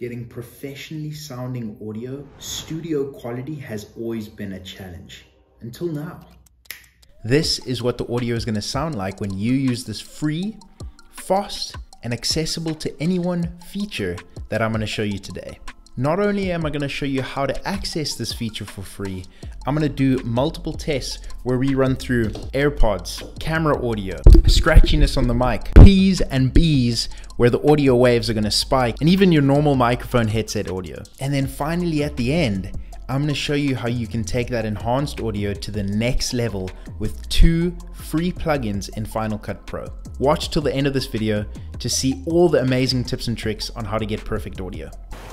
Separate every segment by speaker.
Speaker 1: Getting professionally sounding audio, studio quality has always been a challenge. Until now. This is what the audio is going to sound like when you use this free, fast, and accessible to anyone feature that I'm going to show you today. Not only am I going to show you how to access this feature for free, I'm going to do multiple tests where we run through AirPods, camera audio, scratchiness on the mic, P's and B's where the audio waves are going to spike, and even your normal microphone headset audio. And then finally at the end, I'm gonna show you how you can take that enhanced audio to the next level with two free plugins in Final Cut Pro. Watch till the end of this video to see all the amazing tips and tricks on how to get perfect audio.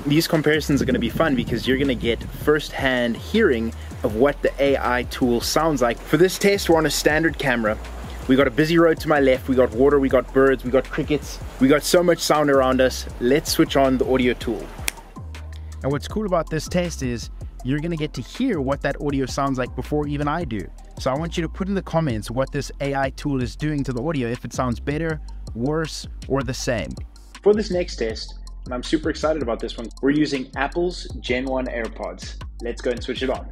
Speaker 1: These comparisons are gonna be fun because you're gonna get first-hand hearing of what the AI tool sounds like. For this test, we're on a standard camera. We got a busy road to my left, we got water, we got birds, we got crickets, we got so much sound around us. Let's switch on the audio tool.
Speaker 2: And what's cool about this test is you're going to get to hear what that audio sounds like before even I do. So I want you to put in the comments what this AI tool is doing to the audio, if it sounds better, worse, or the same.
Speaker 1: For this next test, and I'm super excited about this one, we're using Apple's Gen 1 AirPods. Let's go and switch it on.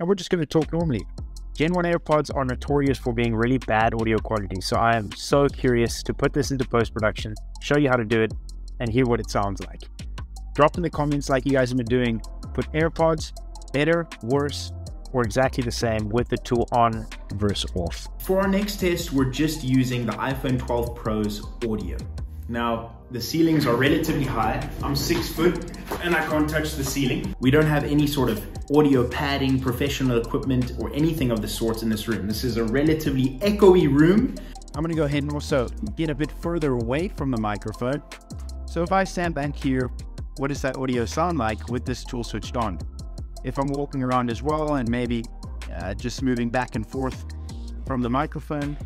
Speaker 2: And we're just going to talk normally. Gen 1 AirPods are notorious for being really bad audio quality, so I am so curious to put this into post production, show you how to do it, and hear what it sounds like. Drop in the comments like you guys have been doing put AirPods better, worse, or exactly the same with the tool on versus off.
Speaker 1: For our next test, we're just using the iPhone 12 Pro's audio. Now, the ceilings are relatively high. I'm six foot and I can't touch the ceiling. We don't have any sort of audio padding, professional equipment, or anything of the sorts in this room. This is a relatively echoey room.
Speaker 2: I'm gonna go ahead and also get a bit further away from the microphone. So if I stand back here what does that audio sound like with this tool switched on? If I'm walking around as well and maybe uh, just moving back and forth from the microphone,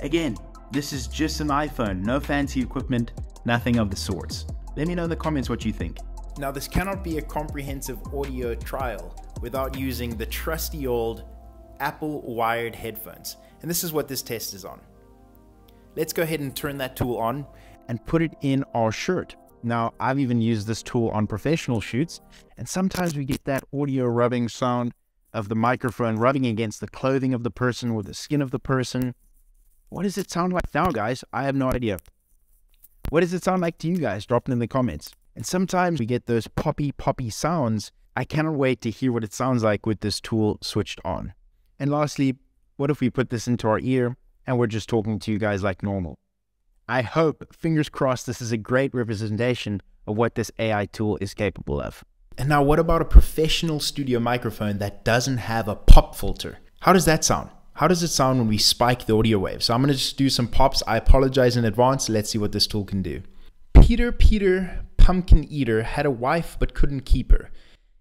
Speaker 2: again, this is just an iPhone, no fancy equipment, nothing of the sorts. Let me know in the comments what you think.
Speaker 1: Now, this cannot be a comprehensive audio trial without using the trusty old Apple wired headphones. And this is what this test is on. Let's go ahead and turn that tool on
Speaker 2: and put it in our shirt. Now, I've even used this tool on professional shoots, and sometimes we get that audio rubbing sound of the microphone rubbing against the clothing of the person or the skin of the person. What does it sound like now, guys? I have no idea. What does it sound like to you guys? Drop it in the comments. And sometimes we get those poppy, poppy sounds. I cannot wait to hear what it sounds like with this tool switched on. And lastly, what if we put this into our ear and we're just talking to you guys like normal? I hope, fingers crossed, this is a great representation of what this AI tool is capable of.
Speaker 1: And now, what about a professional studio microphone that doesn't have a pop filter? How does that sound? How does it sound when we spike the audio wave? So I'm to just do some pops. I apologize in advance. Let's see what this tool can do. Peter Peter Pumpkin Eater had a wife but couldn't keep her.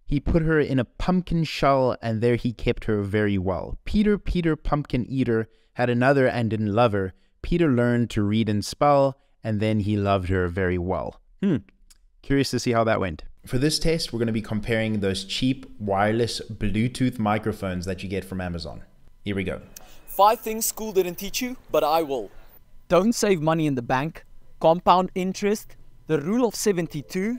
Speaker 1: He put her in a pumpkin shell and there he kept her very well. Peter Peter Pumpkin Eater had another and didn't love her. Peter learned to read and spell, and then he loved her very well. Hmm. Curious to see how that went. For this test, we're going to be comparing those cheap wireless Bluetooth microphones that you get from Amazon. Here we go.
Speaker 3: Five things school didn't teach you, but I will.
Speaker 4: Don't save money in the bank, compound interest, the rule of 72,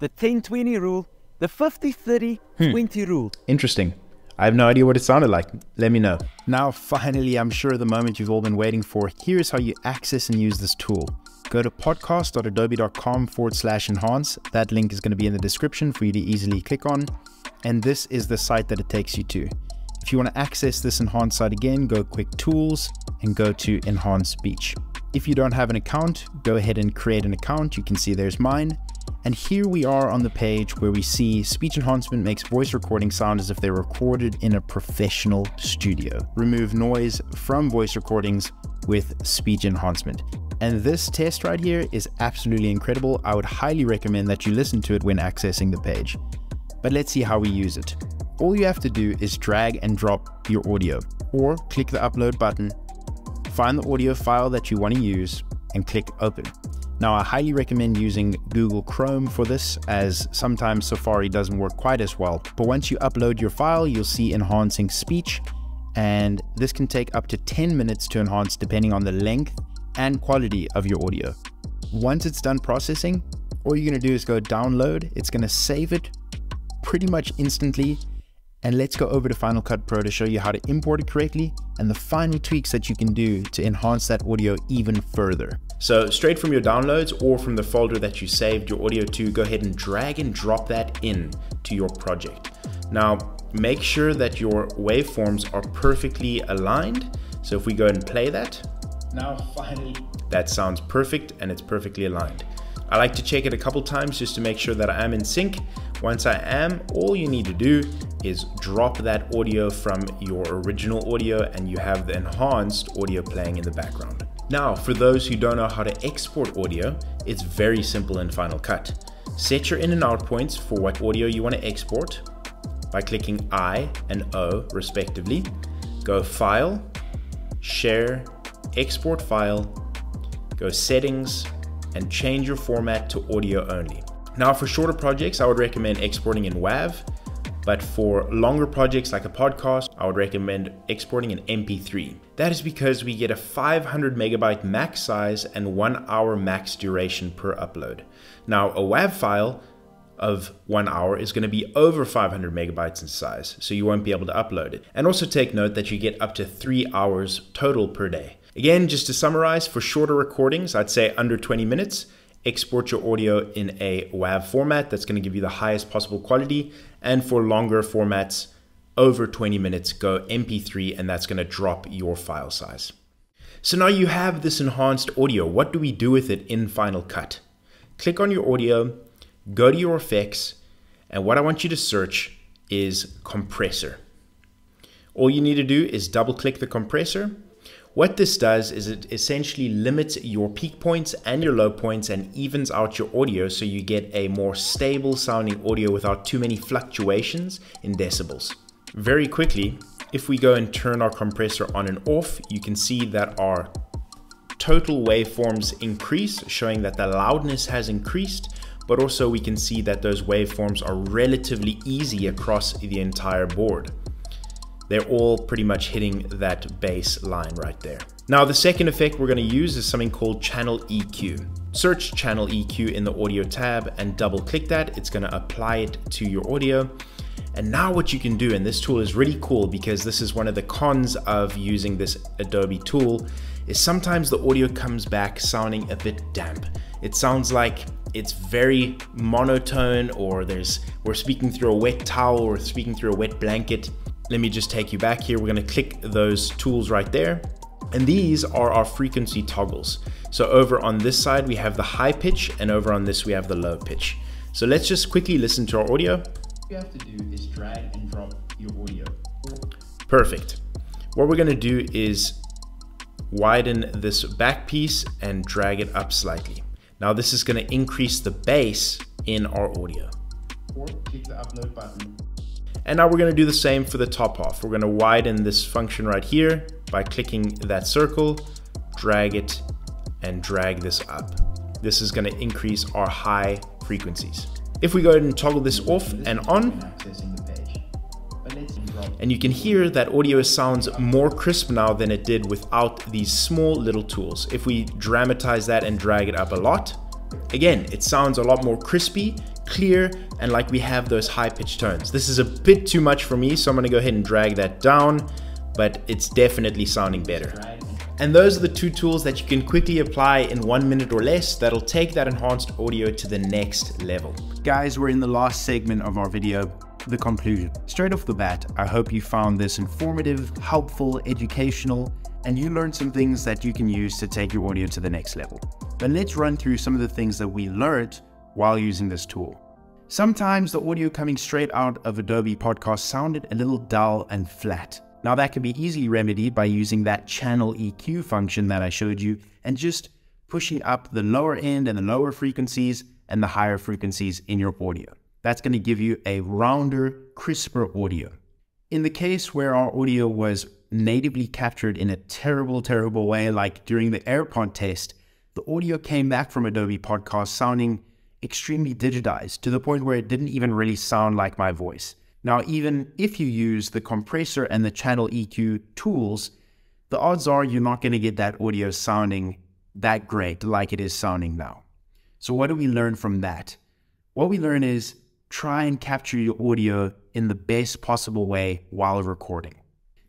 Speaker 4: the 10 20 rule, the 50 30 hmm. 20 rule.
Speaker 1: Interesting. I have no idea what it sounded like. Let me know.
Speaker 2: Now, finally, I'm sure the moment you've all been waiting for. Here's how you access and use this tool. Go to podcast.adobe.com forward slash enhance. That link is going to be in the description for you to easily click on. And this is the site that it takes you to. If you want to access this enhance site again, go quick tools and go to enhance speech. If you don't have an account, go ahead and create an account. You can see there's mine. And here we are on the page where we see speech enhancement makes voice recording sound as if they were recorded in a professional studio. Remove noise from voice recordings with speech enhancement. And this test right here is absolutely incredible. I would highly recommend that you listen to it when accessing the page. But let's see how we use it. All you have to do is drag and drop your audio or click the upload button, find the audio file that you want to use and click open. Now, I highly recommend using Google Chrome for this as sometimes Safari doesn't work quite as well. But once you upload your file, you'll see enhancing speech and this can take up to 10 minutes to enhance depending on the length and quality of your audio. Once it's done processing,
Speaker 5: all you're going to do is go download. It's going to save it pretty much instantly. And let's go over to Final Cut Pro to show you how to import it correctly and the final tweaks that you can do to enhance that audio even further.
Speaker 2: So straight from your downloads or from the folder that you saved your audio to, go ahead and drag and drop that in to your project. Now, make sure that your waveforms are perfectly aligned. So if we go and play that, now finally, that sounds perfect and it's perfectly aligned. I like to check it a couple times just to make sure that I am in sync. Once I am, all you need to do is drop that audio from your original audio and you have the enhanced audio playing in the background. Now, for those who don't know how to export audio, it's very simple in Final Cut. Set your in and out points for what audio you want to export by clicking I and O respectively. Go File, Share, Export File, go Settings, and change your format to audio only. Now for shorter projects, I would recommend exporting in WAV, but for longer projects like a podcast, I would recommend exporting an MP3. That is because we get a 500 megabyte max size and one hour max duration per upload. Now a WAV file of one hour is going to be over 500 megabytes in size, so you won't be able to upload it. And also take note that you get up to three hours total per day. Again, just to summarize, for shorter recordings, I'd say under 20 minutes, export your audio in a WAV format that's going to give you the highest possible quality. And for longer formats, over 20 minutes, go MP3, and that's going to drop your file size. So now you have this enhanced audio. What do we do with it in Final Cut? Click on your audio, go to your effects, and what I want you to search is compressor. All you need to do is double click the compressor what this does is it essentially limits your peak points and your low points and evens out your audio so you get a more stable sounding audio without too many fluctuations in decibels. Very quickly, if we go and turn our compressor on and off, you can see that our total waveforms increase, showing that the loudness has increased, but also we can see that those waveforms are relatively easy across the entire board they're all pretty much hitting that bass line right there. Now the second effect we're going to use is something called channel EQ. Search channel EQ in the audio tab and double click that. It's going to apply it to your audio. And now what you can do, and this tool is really cool because this is one of the cons of using this Adobe tool, is sometimes the audio comes back sounding a bit damp. It sounds like it's very monotone or there's we're speaking through a wet towel or speaking through a wet blanket. Let me just take you back here. We're gonna click those tools right there. And these are our frequency toggles. So over on this side, we have the high pitch and over on this, we have the low pitch. So let's just quickly listen to our audio. All you have to do is drag and drop your audio. Perfect. What we're gonna do is widen this back piece and drag it up slightly. Now this is gonna increase the bass in our audio. Or click the upload button and now we're gonna do the same for the top half. We're gonna widen this function right here by clicking that circle, drag it, and drag this up. This is gonna increase our high frequencies. If we go ahead and toggle this off and on, and you can hear that audio sounds more crisp now than it did without these small little tools. If we dramatize that and drag it up a lot, again, it sounds a lot more crispy clear and like we have those high pitched tones. This is a bit too much for me, so I'm gonna go ahead and drag that down, but it's definitely sounding better. And those are the two tools that you can quickly apply in one minute or less that'll take that enhanced audio to the next level.
Speaker 5: Guys, we're in the last segment of our video, the conclusion. Straight off the bat, I hope you found this informative, helpful, educational, and you learned some things that you can use to take your audio to the next level. But let's run through some of the things that we learned while using this tool. Sometimes the audio coming straight out of Adobe Podcast sounded a little dull and flat. Now that can be easily remedied by using that channel EQ function that I showed you and just pushing up the lower end and the lower frequencies and the higher frequencies in your audio. That's going to give you a rounder, crisper audio. In the case where our audio was natively captured in a terrible, terrible way, like during the AirPod test, the audio came back from Adobe Podcast sounding extremely digitized to the point where it didn't even really sound like my voice. Now, even if you use the compressor and the channel EQ tools, the odds are you're not going to get that audio sounding that great like it is sounding now.
Speaker 2: So what do we learn from that? What we learn is try and capture your audio in the best possible way while recording.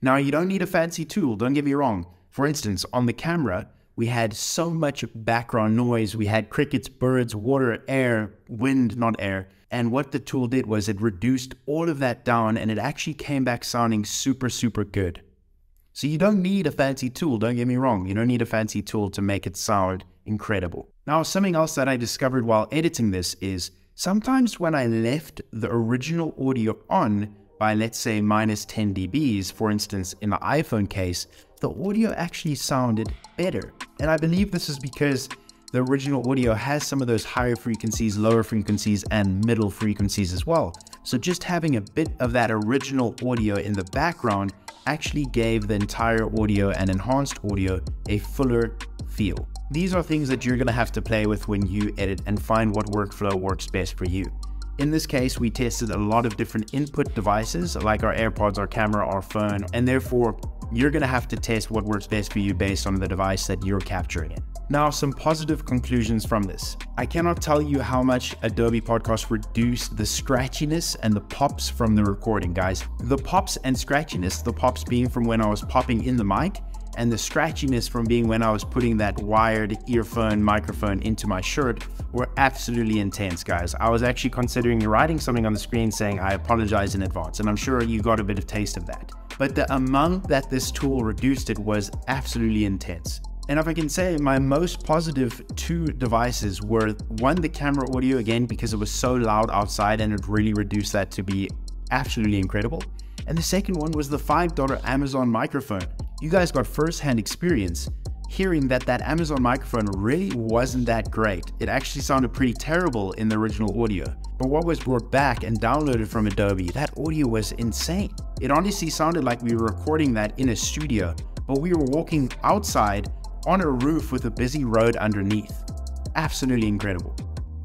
Speaker 2: Now, you don't need a fancy tool, don't get me wrong. For instance, on the camera, we had so much background noise. We had crickets, birds, water, air, wind, not air. And what the tool did was it reduced all of that down and it actually came back sounding super, super good. So you don't need a fancy tool, don't get me wrong. You don't need a fancy tool to make it sound incredible. Now, something else that I discovered while editing this is sometimes when I left the original audio on by, let's say, minus 10 dBs, for instance, in the iPhone case, the audio actually sounded better. And I believe this is because the original audio has some of those higher frequencies, lower frequencies, and middle frequencies as well. So just having a bit of that original audio in the background actually gave the entire audio and enhanced audio a fuller feel. These are things that you're to have to play with when you edit and find what workflow works best for you. In this case, we tested a lot of different input devices like our AirPods, our camera, our phone, and therefore you're going to have to test what works best for you based on the device that you're capturing it. Now, some positive conclusions from this. I cannot tell you how much Adobe Podcast reduced the scratchiness and the pops from the recording, guys. The pops and scratchiness, the pops being from when I was popping in the mic, and the scratchiness from being when I was putting that wired earphone microphone into my shirt were absolutely intense, guys. I was actually considering writing something on the screen saying I apologize in advance, and I'm sure you got a bit of taste of that. But the amount that this tool reduced it was absolutely intense. And if I can say, my most positive two devices were one, the camera audio again, because it was so loud outside and it really reduced that to be absolutely incredible. And the second one was the $5 Amazon microphone. You guys got first-hand experience hearing that that Amazon microphone really wasn't that great. It actually sounded pretty terrible in the original audio. But what was brought back and downloaded from Adobe, that audio was insane. It honestly sounded like we were recording that in a studio, but we were walking outside on a roof with a busy road underneath. Absolutely incredible.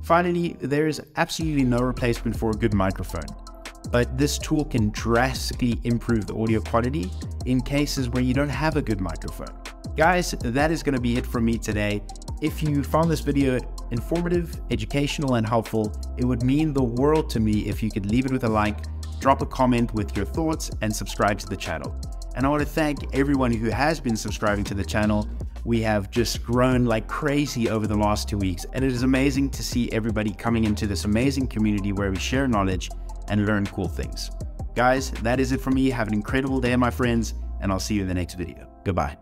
Speaker 2: Finally, there is absolutely no replacement for a good microphone but this tool can drastically improve the audio quality in cases where you don't have a good microphone. Guys, that is going to be it from me today. If you found this video informative, educational, and helpful, it would mean the world to me if you could leave it with a like, drop a comment with your thoughts, and subscribe to the channel. And I want to thank everyone who has been subscribing to the channel. We have just grown like crazy over the last two weeks, and it is amazing to see everybody coming into this amazing community where we share knowledge and learn cool things. Guys, that is it for me. Have an incredible day, my friends, and I'll see you in the next video. Goodbye.